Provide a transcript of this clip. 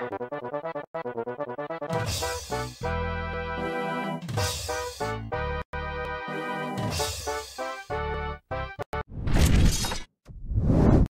you